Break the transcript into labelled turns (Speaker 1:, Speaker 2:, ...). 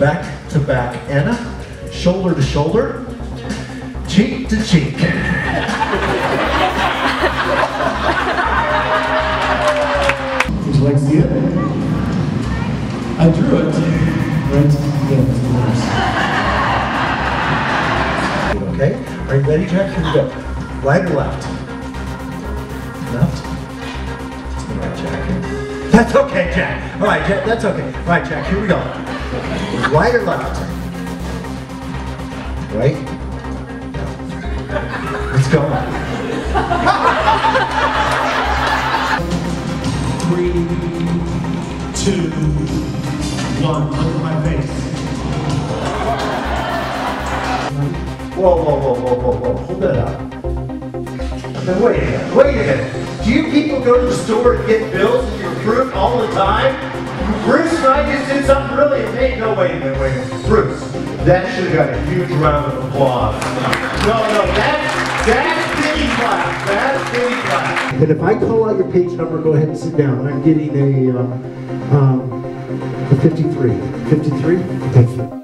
Speaker 1: back to back. Anna, shoulder to shoulder, cheek to cheek.
Speaker 2: Would you like to see it? I drew it. Right? Yeah, of course.
Speaker 1: Okay? Are you ready, Jack? Here we go. Right or left? Left? All right, Jack. That's okay, Jack. All right, Jack. That's okay. All right, Jack. Here we go. Right or left? Right? Let's go.
Speaker 2: Three, two, one. Look at my face.
Speaker 1: Whoa, whoa, whoa, whoa, whoa, whoa. Hold that up. Now, wait a minute. Wait a minute. Do you people go to the store and get bills and your fruit all the time? Bruce and I just did something really Hey, No, wait a minute, wait a minute. Bruce, that should have got a huge round of applause. No, no, that's, that's piggy clap. That's piggy clap. And if I call out your page number, go ahead and sit down. I'm getting a, um, um, a 53. 53? Thank you.